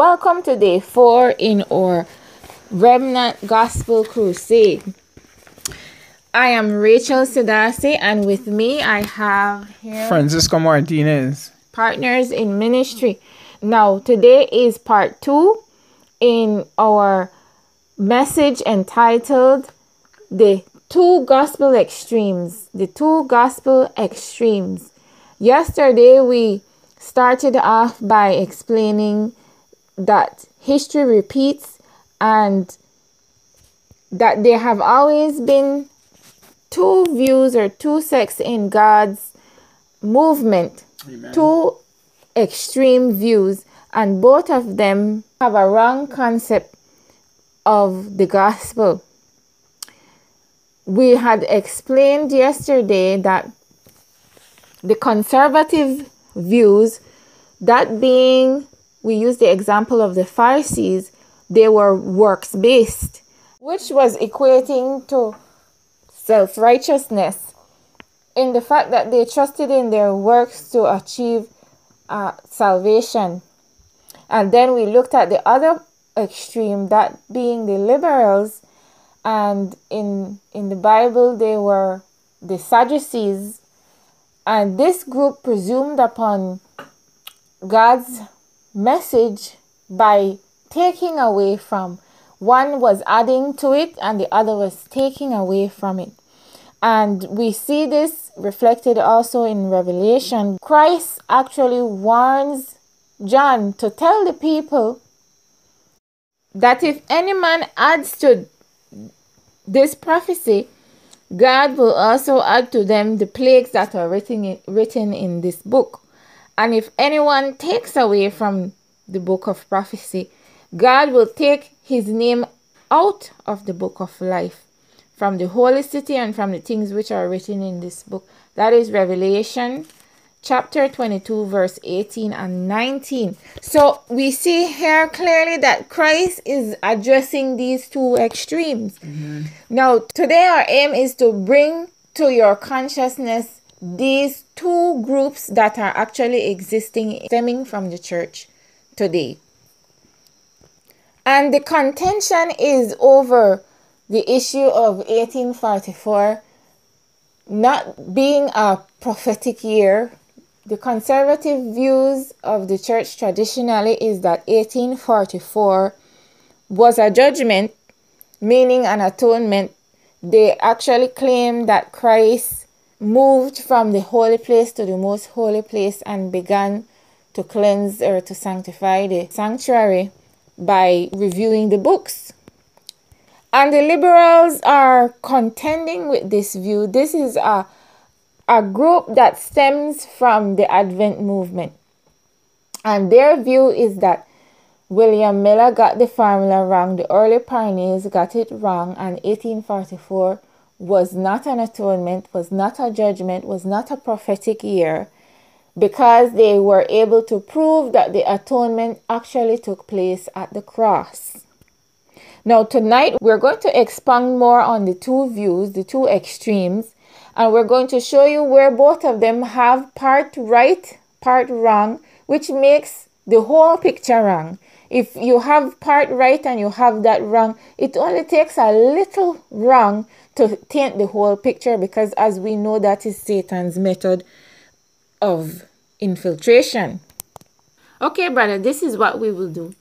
Welcome to day four in our Remnant Gospel Crusade. I am Rachel Sedacy, and with me I have here Francisco Martinez. partners in ministry. Now, today is part two in our message entitled The Two Gospel Extremes. The Two Gospel Extremes. Yesterday, we started off by explaining that history repeats and that there have always been two views or two sects in God's movement, two extreme views, and both of them have a wrong concept of the gospel. We had explained yesterday that the conservative views, that being, we use the example of the Pharisees, they were works based, which was equating to self righteousness in the fact that they trusted in their works to achieve uh, salvation. And then we looked at the other extreme, that being the liberals, and in in the Bible they were the Sadducees, and this group presumed upon God's message by taking away from one was adding to it and the other was taking away from it. And we see this reflected also in Revelation. Christ actually warns John to tell the people that if any man adds to this prophecy, God will also add to them the plagues that are written in, written in this book. And if anyone takes away from the book of prophecy, God will take his name out of the book of life from the holy city and from the things which are written in this book. That is Revelation chapter 22, verse 18 and 19. So we see here clearly that Christ is addressing these two extremes. Mm-hmm. Now, today our aim is to bring to your consciousness these two groups that are actually existing stemming from the church today. And the contention is over the issue of 1844 not being a prophetic year. The conservative views of the church traditionally is that 1844 was a judgment, meaning an atonement. They actually claim that Christ moved from the holy place to the most holy place and began to cleanse or to sanctify the sanctuary by reviewing the books. And the liberals are contending with this view. This is a, a group that stems from the Advent movement. And their view is that William Miller got the formula wrong, the early pioneers got it wrong, and 1844 was not an atonement, was not a judgment, was not a prophetic year because they were able to prove that the atonement actually took place at the cross. Now, tonight we're going to expound more on the two views, the two extremes, and we're going to show you where both of them have part right, part wrong, which makes the whole picture wrong. If you have part right and you have that wrong, it only takes a little wrong to taint the whole picture because, as we know, that is Satan's method of infiltration. Okay, brother, this is what we will do.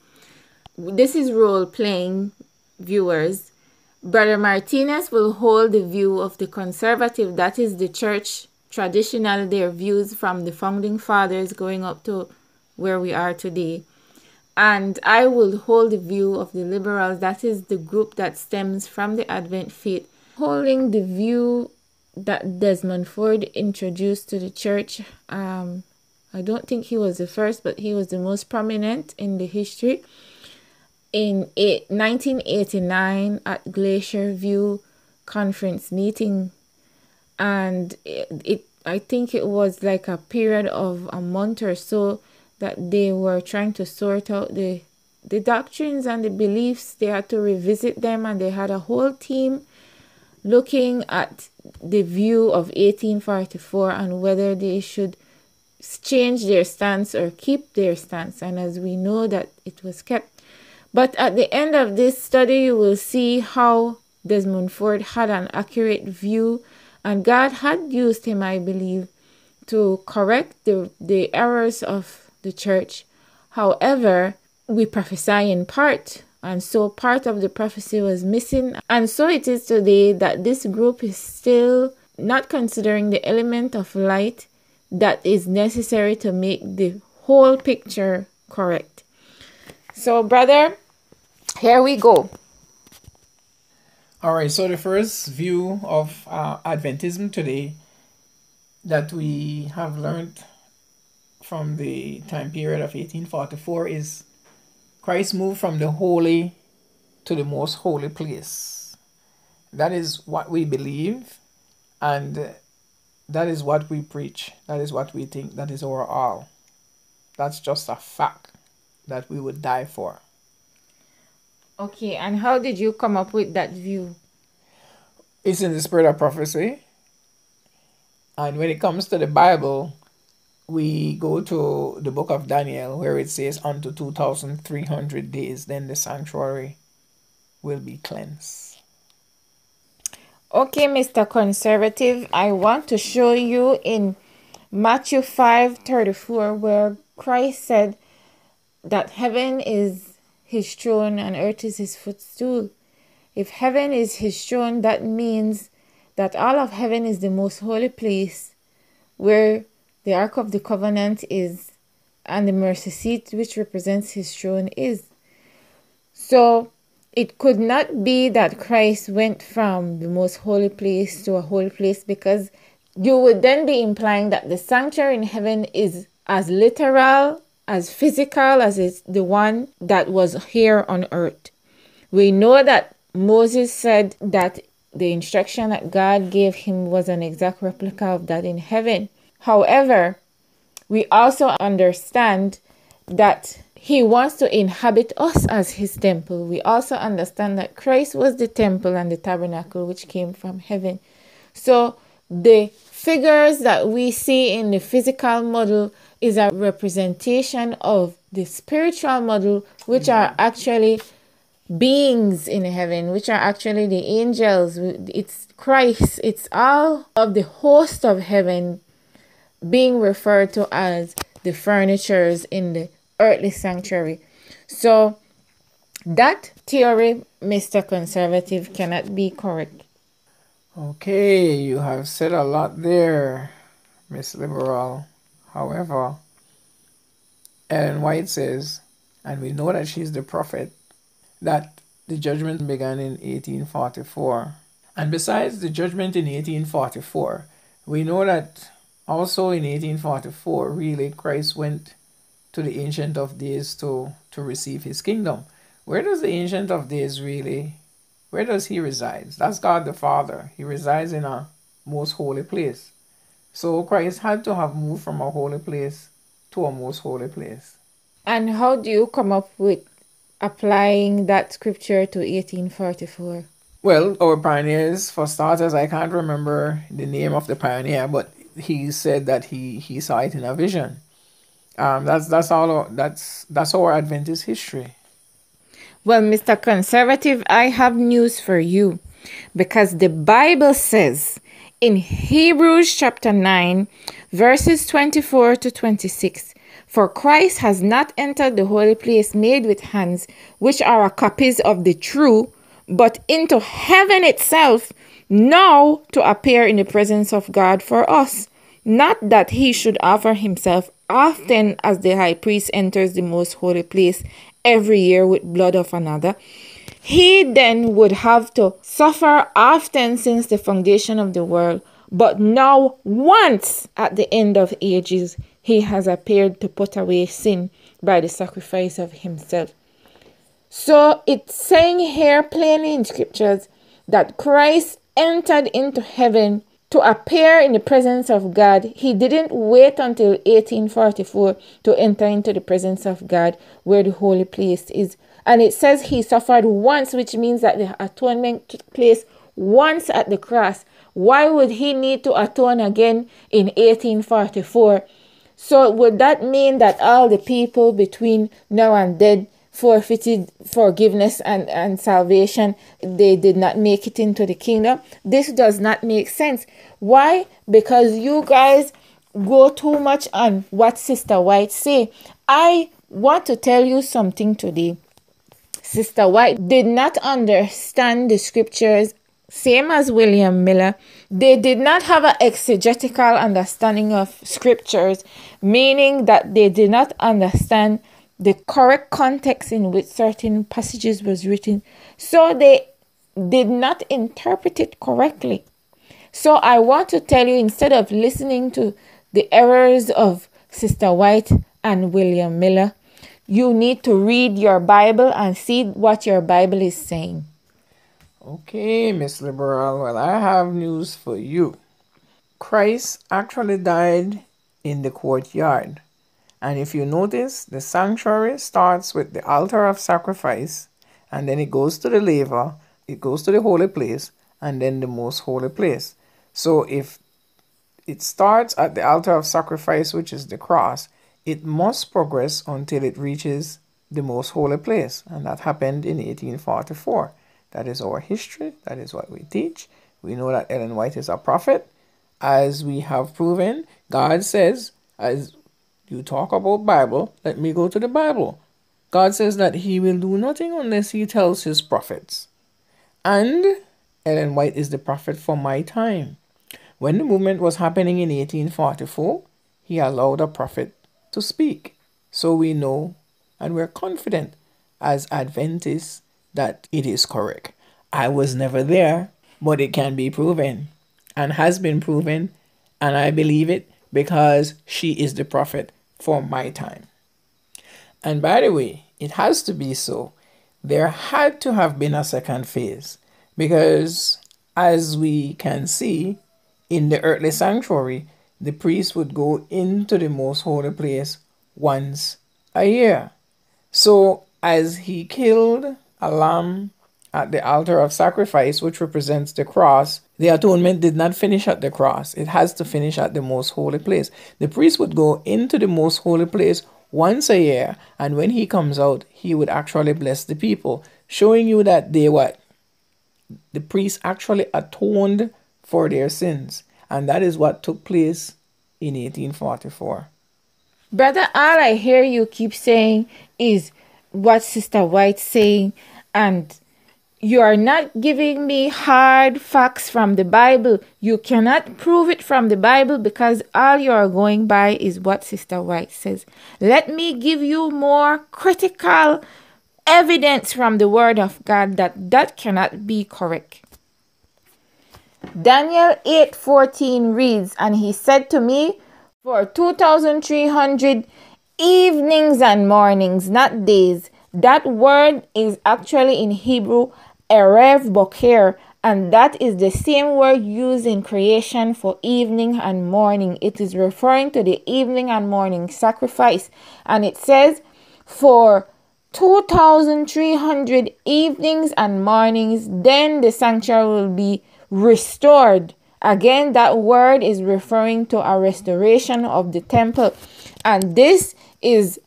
This is role playing, viewers. Brother Martinez will hold the view of the conservative, that is the church traditional, their views from the founding fathers going up to where we are today. And I will hold the view of the liberals, that is the group that stems from the Advent faith, holding the view that Desmond Ford introduced to the church. Um, I don't think he was the first, but he was the most prominent in the history. In eight, 1989 at Glacier View conference meeting, and it, it I think it was like a period of a month or so that they were trying to sort out the the doctrines and the beliefs. They had to revisit them, and they had a whole team looking at the view of 1844 and whether they should change their stance or keep their stance. And as we know that it was kept. But at the end of this study, you will see how Desmond Ford had an accurate view, and God had used him, I believe, to correct the, the errors of the church. However, we prophesy in part, and so part of the prophecy was missing. And so it is today that this group is still not considering the element of light that is necessary to make the whole picture correct. So, brother, here we go. All right, so the first view of uh, Adventism today that we have learned from the time period of 1844 is Christ moved from the holy to the most holy place. That is what we believe, and that is what we preach. That is what we think. That is our all. That's just a fact that we would die for. Okay, and how did you come up with that view? It's in the spirit of prophecy. And when it comes to the Bible, we go to the book of Daniel where it says, Unto 2,300 days, then the sanctuary will be cleansed. Okay, Mr. Conservative, I want to show you in Matthew 5 34, where Christ said that heaven is his throne and earth is his footstool. If heaven is his throne, that means that all of heaven is the most holy place where the Ark of the Covenant is and the mercy seat, which represents his throne, is. So it could not be that Christ went from the most holy place to a holy place because you would then be implying that the sanctuary in heaven is as literal as physical as is the one that was here on earth. We know that Moses said that the instruction that God gave him was an exact replica of that in heaven. However, we also understand that he wants to inhabit us as his temple. We also understand that Christ was the temple and the tabernacle which came from heaven. So the figures that we see in the physical model is a representation of the spiritual model, which are actually beings in heaven, which are actually the angels. It's Christ. It's all of the host of heaven being referred to as the furnitures in the earthly sanctuary. So that theory, Mr. Conservative, cannot be correct. Okay, you have said a lot there, Miss Liberal. However, Ellen White says, and we know that she's the prophet, that the judgment began in 1844. And besides the judgment in 1844, we know that also in 1844, really, Christ went to the Ancient of Days to, to receive his kingdom. Where does the Ancient of Days really, where does he reside? That's God the Father. He resides in a most holy place. So Christ had to have moved from a holy place to a most holy place. And how do you come up with applying that scripture to 1844? Well, our pioneers, for starters, I can't remember the name of the pioneer, but he said that he, he saw it in a vision. Um, that's that's all. That's that's our Adventist history. Well, Mr. Conservative, I have news for you, because the Bible says in Hebrews chapter 9, verses 24 to 26. For Christ has not entered the holy place made with hands, which are copies of the true, but into heaven itself, now to appear in the presence of God for us. Not that he should offer himself often as the high priest enters the most holy place every year with blood of another he then would have to suffer often since the foundation of the world. But now, once at the end of ages, he has appeared to put away sin by the sacrifice of himself. So it's saying here plainly in scriptures that Christ entered into heaven to appear in the presence of God. He didn't wait until 1844 to enter into the presence of God where the holy place is. And it says he suffered once, which means that the atonement took place once at the cross. Why would he need to atone again in 1844? So would that mean that all the people between now and then forfeited forgiveness and, and salvation, they did not make it into the kingdom? This does not make sense. Why? Because you guys go too much on what Sister White say. I want to tell you something today. Sister White did not understand the scriptures same as William Miller, they did not have an exegetical understanding of scriptures, meaning that they did not understand the correct context in which certain passages was written. So they did not interpret it correctly. So I want to tell you instead of listening to the errors of Sister White and William Miller, you need to read your Bible and see what your Bible is saying. Okay, Miss Liberal, well, I have news for you. Christ actually died in the courtyard. And if you notice, the sanctuary starts with the altar of sacrifice, and then it goes to the laver, it goes to the holy place, and then the most holy place. So if it starts at the altar of sacrifice, which is the cross, it must progress until it reaches the most holy place. And that happened in 1844. That is our history. That is what we teach. We know that Ellen White is a prophet. As we have proven, God says, as you talk about Bible, let me go to the Bible. God says that he will do nothing unless he tells his prophets. And Ellen White is the prophet for my time. When the movement was happening in 1844, he allowed a prophet to speak. So we know and we're confident as Adventists that it is correct. I was never there, but it can be proven and has been proven, and I believe it because she is the prophet for my time. And by the way, it has to be so. There had to have been a second phase because, as we can see in the earthly sanctuary, the priest would go into the most holy place once a year. So, as he killed a lamb at the altar of sacrifice, which represents the cross, the atonement did not finish at the cross. It has to finish at the most holy place. The priest would go into the most holy place once a year, and when he comes out, he would actually bless the people, showing you that they what? The priest actually atoned for their sins. And that is what took place in 1844. Brother, all I hear you keep saying is what Sister White saying, and you are not giving me hard facts from the Bible. You cannot prove it from the Bible because all you are going by is what Sister White says. Let me give you more critical evidence from the Word of God that that cannot be correct. Daniel 8:14 reads, And he said to me, For 2,300 evenings and mornings, not days. That word is actually in Hebrew erev boker, and that is the same word used in creation for evening and morning. It is referring to the evening and morning sacrifice, and it says, For 2,300 evenings and mornings, then the sanctuary will be restored. Again, that word is referring to a restoration of the temple. And this is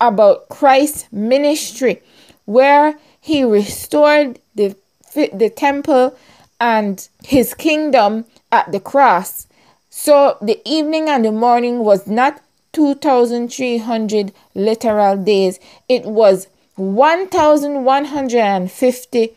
about Christ's ministry, where he restored the, the temple and his kingdom at the cross. So the evening and the morning was not 2,300 literal days, it was 1,150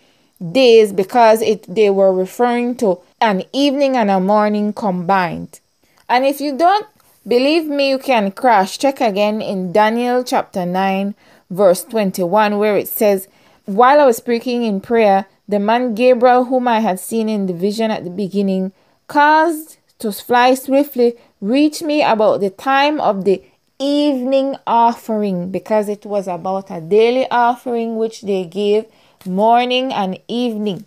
days because it they were referring to an evening and a morning combined. And if you don't Believe me, you can crash check again in Daniel chapter 9, verse 21, where it says, While I was speaking in prayer, the man Gabriel, whom I had seen in the vision at the beginning, caused to fly swiftly, reached me about the time of the evening offering, because it was about a daily offering which they gave morning and evening.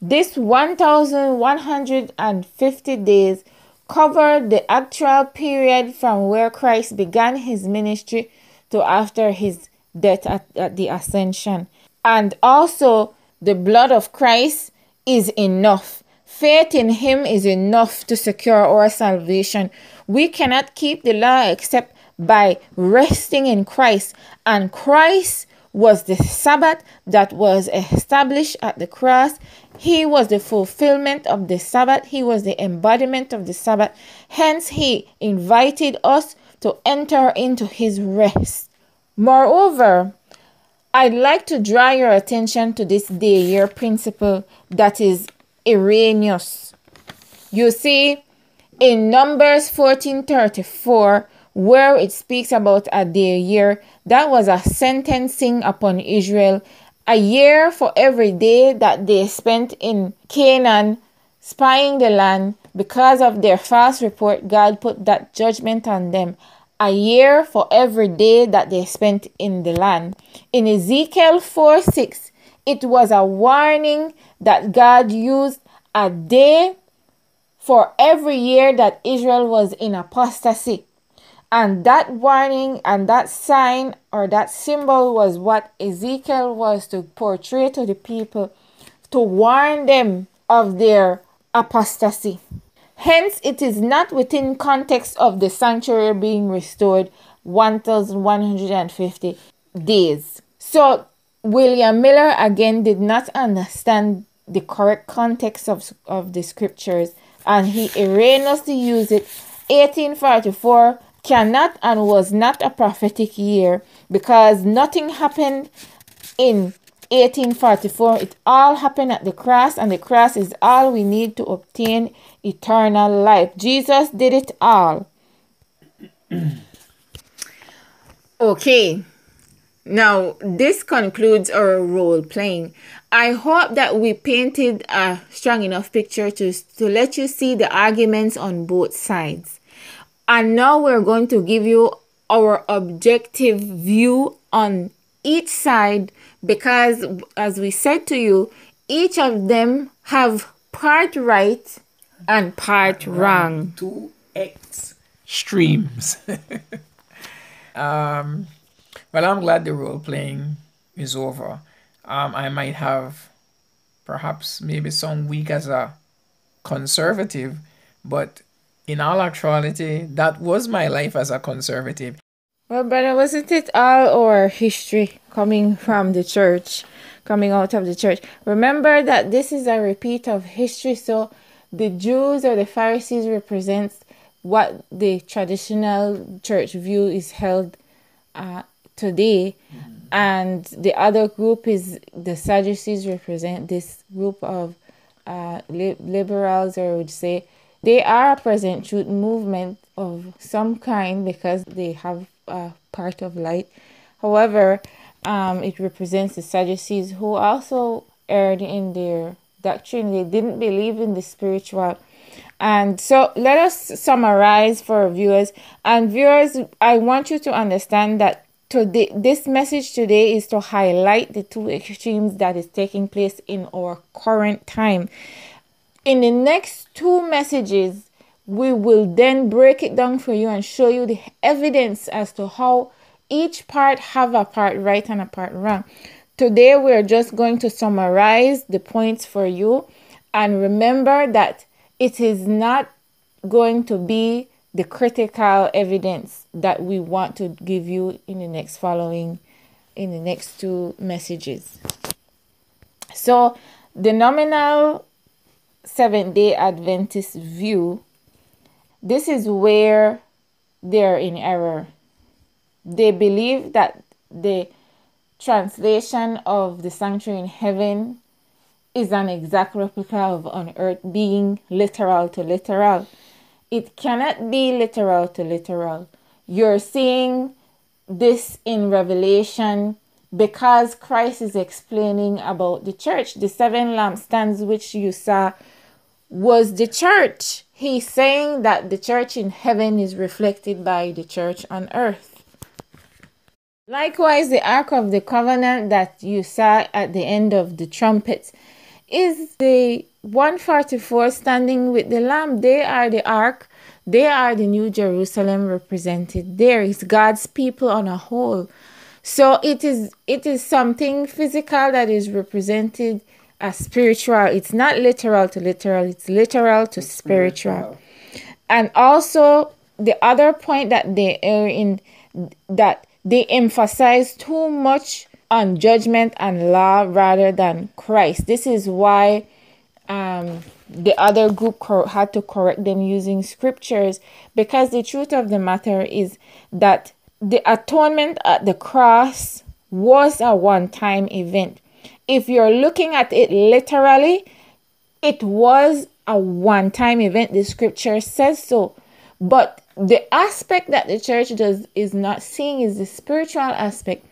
This 1150 days covered the actual period from where Christ began his ministry to after his death at, at the ascension. And also, the blood of Christ is enough Faith in Him is enough to secure our salvation. We cannot keep the law except by resting in Christ. And Christ was the Sabbath that was established at the cross. He was the fulfillment of the Sabbath. He was the embodiment of the Sabbath. Hence, He invited us to enter into His rest. Moreover, I'd like to draw your attention to this day year principle that is erroneous. You see, in Numbers 14:34, where it speaks about a day year, that was a sentencing upon Israel, a year for every day that they spent in Canaan spying the land because of their false report, God put that judgment on them. A year for every day that they spent in the land. In Ezekiel 4 6, it was a warning that God used a day for every year that Israel was in apostasy. And that warning and that sign or that symbol was what Ezekiel was to portray to the people to warn them of their apostasy. Hence, it is not within context of the sanctuary being restored 1150 days. So, William Miller again did not understand the correct context of, of the scriptures and he erroneously used it. 1844 cannot and was not a prophetic year because nothing happened in 1844. It all happened at the cross, and the cross is all we need to obtain eternal life. Jesus did it all. okay. Now, this concludes our role playing. I hope that we painted a strong enough picture to, to let you see the arguments on both sides. And now we're going to give you our objective view on each side because, as we said to you, each of them have part right and part wrong. Two extremes. um, well, I'm glad the role playing is over. Um, I might have perhaps maybe some week as a conservative, but in all actuality, that was my life as a conservative. Well, brother, wasn't it all our history coming from the church, coming out of the church? Remember that this is a repeat of history, so the Jews or the Pharisees represents what the traditional church view is held uh, today, mm-hmm. and the other group is the Sadducees represent this group of uh, li- liberals, or would say they are a present truth movement of some kind because they have a part of light. However, um, it represents the Sadducees who also erred in their doctrine. They didn't believe in the spiritual. And so let us summarize for viewers. And viewers, I want you to understand that today this message today is to highlight the two extremes that is taking place in our current time in the next two messages, we will then break it down for you and show you the evidence as to how each part have a part right and a part wrong. Today we're just going to summarize the points for you and remember that it is not going to be the critical evidence that we want to give you in the next following in the next two messages. So the nominal Seventh day Adventist view, this is where they're in error. They believe that the translation of the sanctuary in heaven is an exact replica of on earth being literal to literal. It cannot be literal to literal. You're seeing this in Revelation because Christ is explaining about the church, the seven lampstands which you saw was the church. He's saying that the church in heaven is reflected by the church on earth. Likewise, the Ark of the Covenant that you saw at the end of the trumpets is the 144 standing with the Lamb. They are the Ark. They are the New Jerusalem represented There is God's people on a whole. So it is it is something physical that is represented as spiritual. It's not literal to literal, it's literal to spiritual. And also the other point that they are in that they emphasize too much on judgment and law rather than Christ. This is why um, the other group cor- had to correct them using scriptures because the truth of the matter is that the atonement at the cross was a one time event. If you're looking at it literally, it was a one time event. The scripture says so. But the aspect that the church does is not seeing is the spiritual aspect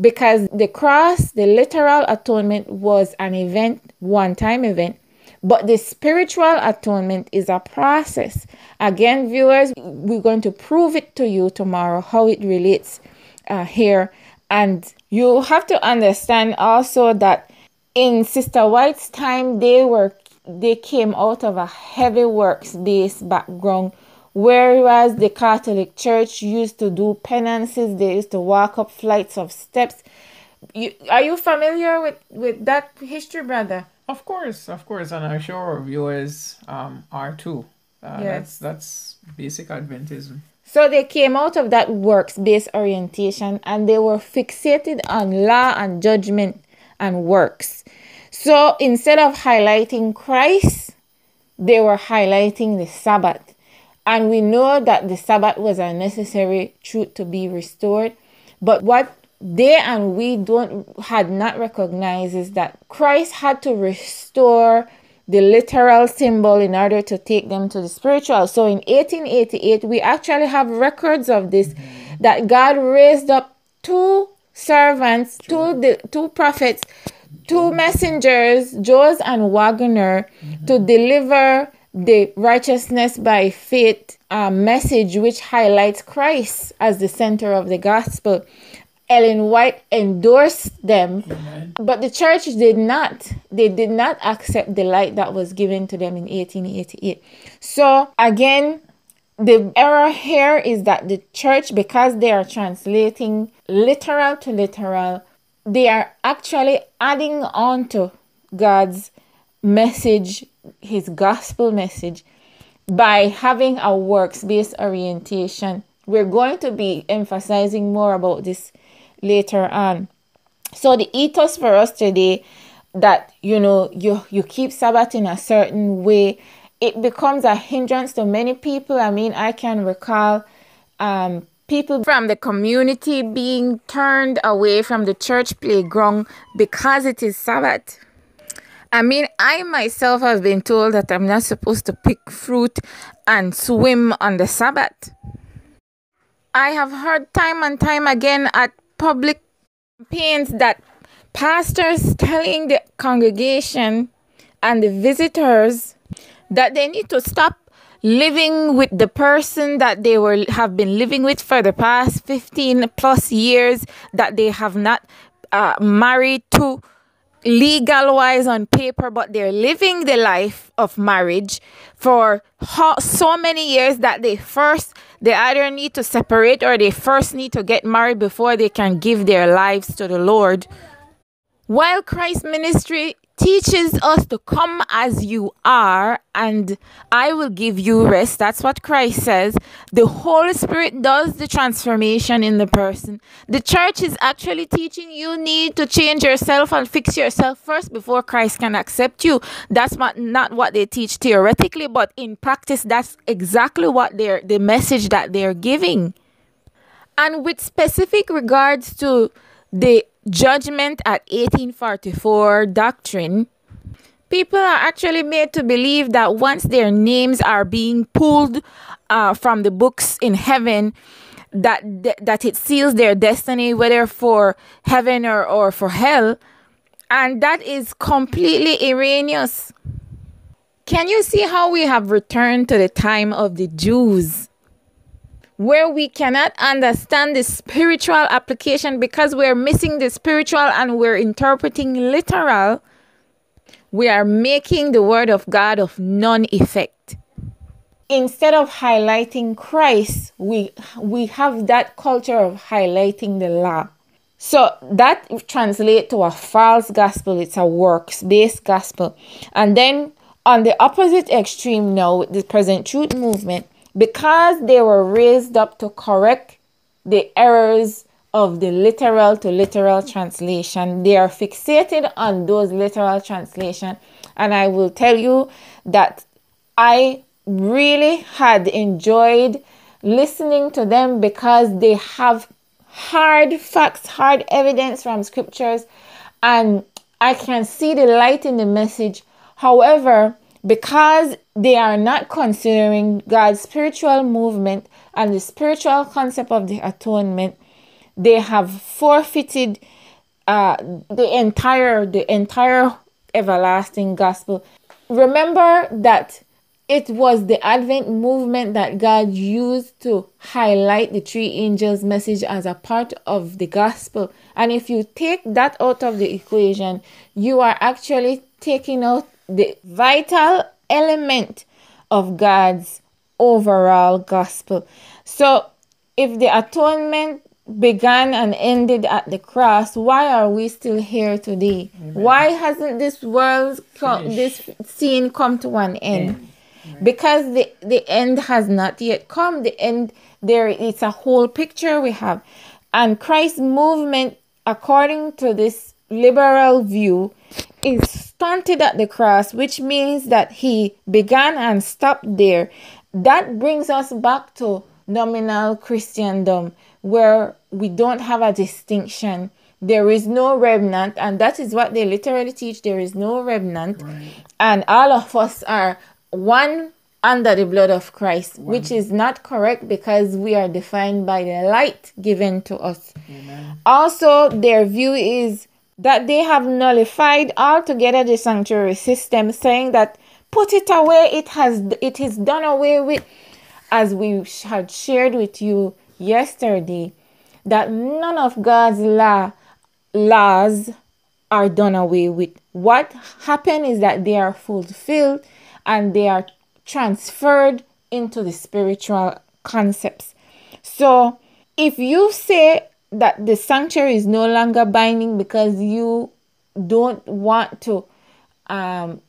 because the cross, the literal atonement was an event, one time event. But the spiritual atonement is a process. Again, viewers, we're going to prove it to you tomorrow how it relates uh, here. And you have to understand also that in Sister White's time, they were they came out of a heavy works based background Whereas the Catholic Church used to do penances, they used to walk up flights of steps. You, are you familiar with, with that history, brother? Of course, of course, and I'm sure our viewers um, are too. Uh, yes. That's, that's basic Adventism. So they came out of that works based orientation and they were fixated on law and judgment and works. So instead of highlighting Christ, they were highlighting the Sabbath. And we know that the Sabbath was a necessary truth to be restored. But what they and we don't had not recognized is that Christ had to restore the literal symbol in order to take them to the spiritual. So in 1888, we actually have records of this mm-hmm. that God raised up two servants, two the two prophets, two messengers, Jones and Waggoner, mm-hmm. to deliver the righteousness by faith uh, message, which highlights Christ as the center of the gospel. Ellen White endorsed them, Amen. but the church did not. They did not accept the light that was given to them in 1888. So, again, the error here is that the church, because they are translating literal to literal, they are actually adding on to God's message his gospel message by having a works based orientation. We're going to be emphasizing more about this later on. So the ethos for us today that you know you you keep Sabbath in a certain way, it becomes a hindrance to many people. I mean, I can recall um, people from the community being turned away from the church playground because it is Sabbath. I mean, I myself have been told that I'm not supposed to pick fruit and swim on the Sabbath. I have heard time and time again at public campaigns that pastors telling the congregation and the visitors that they need to stop living with the person that they were have been living with for the past 15 plus years that they have not uh, married to legal wise on paper, but they're living the life of marriage for so many years that they first they either need to separate or they first need to get married before they can give their lives to the Lord. While Christ ministry teaches us to come as you are and I will give you rest. That's what Christ says. The Holy Spirit does the transformation in the person. The church is actually teaching you need to change yourself and fix yourself first before Christ can accept you. That's not, not what they teach theoretically, but in practice, that's exactly what they're the message that they're giving. And with specific regards to the judgment at 1844 doctrine, people are actually made to believe that once their names are being pulled uh, from the books in heaven, that that it seals their destiny, whether for heaven or, or for hell, and that is completely erroneous. Can you see how we have returned to the time of the Jews? Where we cannot understand the spiritual application because we're missing the spiritual and we're interpreting literal, we are making the word of God of non effect. Instead of highlighting Christ, we we have that culture of highlighting the law. So that translates to a false gospel. It's a works based gospel. And then on the opposite extreme now, with the present truth movement, because they were raised up to correct the errors of the literal to literal translation, they are fixated on those literal translation. And I will tell you that I really had enjoyed listening to them because they have hard facts, hard evidence from scriptures, and I can see the light in the message. However, because they are not considering God's spiritual movement and the spiritual concept of the atonement, they have forfeited uh, the entire the entire everlasting gospel. Remember that it was the Advent movement that God used to highlight the three angels' message as a part of the gospel. And if you take that out of the equation, you are actually taking out the vital element of God's overall gospel. So, if the atonement began and ended at the cross, why are we still here today? Amen. Why hasn't this world, come, this scene come to an end? because the the end has not yet come the end there it's a whole picture we have and christ's movement according to this liberal view is stunted at the cross which means that he began and stopped there that brings us back to nominal christendom where we don't have a distinction there is no remnant and that is what they literally teach there is no remnant right. and all of us are one under the blood of Christ, one. which is not correct because we are defined by the light given to us. Amen. Also, their view is that they have nullified altogether the sanctuary system, saying that put it away, it has it is done away with, as we had shared with you yesterday, that none of God's law laws are done away with. What happened is that they are fulfilled and they are transferred into the spiritual concepts. So, if you say that the sanctuary is no longer binding because you don't want to um,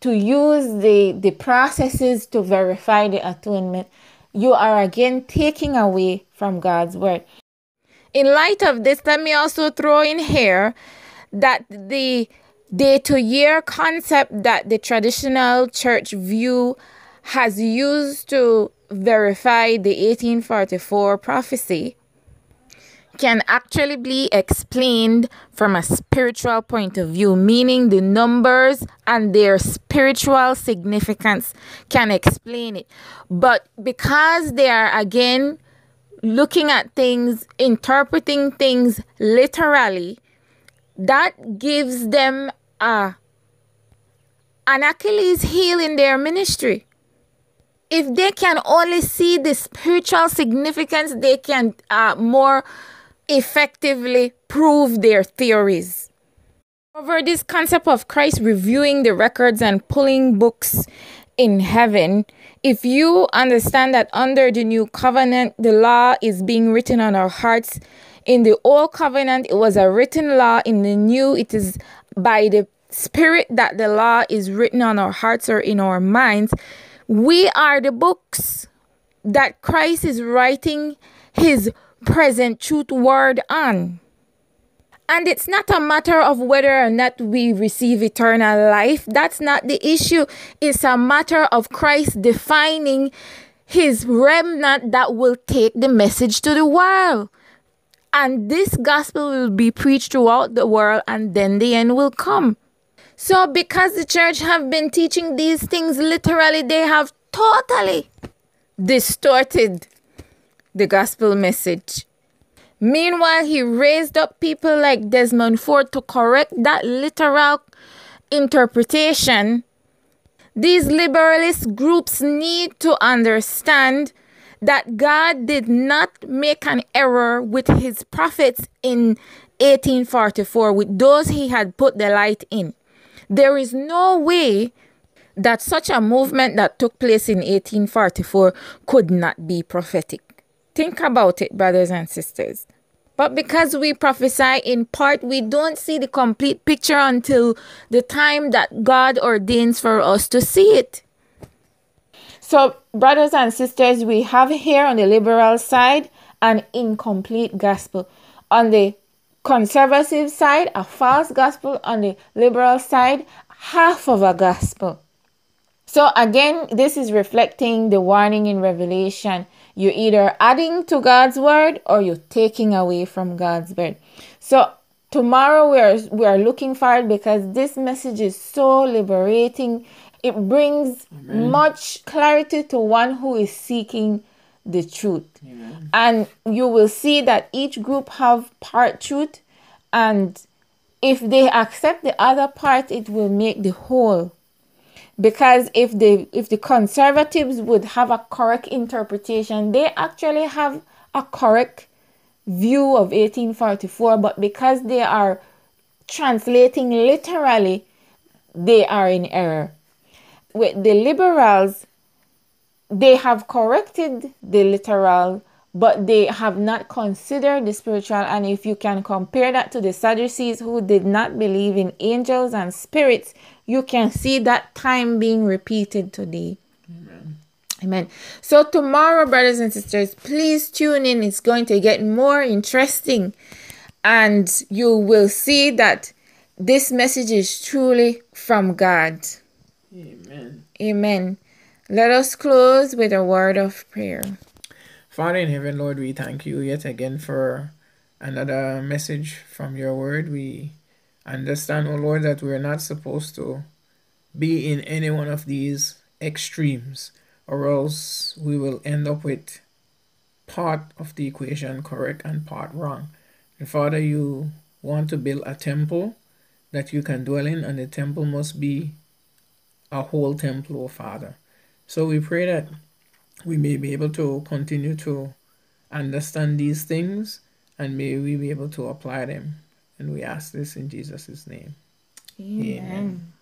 to use the the processes to verify the atonement, you are again taking away from God's word. In light of this, let me also throw in here that the day to year concept that the traditional church view has used to verify the 1844 prophecy can actually be explained from a spiritual point of view, meaning the numbers and their spiritual significance can explain it. But because they are again looking at things, interpreting things literally, that gives them a an Achilles heel in their ministry. If they can only see the spiritual significance, they can uh, more effectively prove their theories. Over this concept of Christ reviewing the records and pulling books in heaven, if you understand that under the new covenant, the law is being written on our hearts, in the old covenant, it was a written law. In the new, it is by the spirit that the law is written on our hearts or in our minds. We are the books that Christ is writing his present truth word on. And it's not a matter of whether or not we receive eternal life. That's not the issue. It's a matter of Christ defining his remnant that will take the message to the world. And this gospel will be preached throughout the world, and then the end will come. So, because the church have been teaching these things literally, they have totally distorted the gospel message. Meanwhile, he raised up people like Desmond Ford to correct that literal interpretation. These liberalist groups need to understand that God did not make an error with his prophets in 1844, with those he had put the light in. There is no way that such a movement that took place in 1844 could not be prophetic. Think about it, brothers and sisters. But because we prophesy in part, we don't see the complete picture until the time that God ordains for us to see it. So, brothers and sisters, we have here on the liberal side an incomplete gospel. On the conservative side, a false gospel. On the liberal side, half of a gospel. So, again, this is reflecting the warning in Revelation you're either adding to God's word or you're taking away from God's word. So tomorrow we are we are looking forward because this message is so liberating. It brings Amen. much clarity to one who is seeking the truth. Amen. And you will see that each group have part truth and if they accept the other part it will make the whole because if the if the conservatives would have a correct interpretation they actually have a correct view of 1844 but because they are translating literally they are in error with the liberals they have corrected the literal but they have not considered the spiritual. And if you can compare that to the Sadducees who did not believe in angels and spirits, you can see that time being repeated today. Amen. Amen. So, tomorrow, brothers and sisters, please tune in. It's going to get more interesting, and you will see that this message is truly from God. Amen. Amen. Let us close with a word of prayer. Father in heaven, Lord, we thank you yet again for another message from your word. We understand, O oh Lord, that we're not supposed to be in any one of these extremes, or else we will end up with part of the equation correct and part wrong. And Father, you want to build a temple that you can dwell in, and the temple must be a whole temple, O Father. So we pray that we may be able to continue to understand these things and may we be able to apply them. And we ask this in Jesus' name. Amen. Amen.